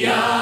Yeah.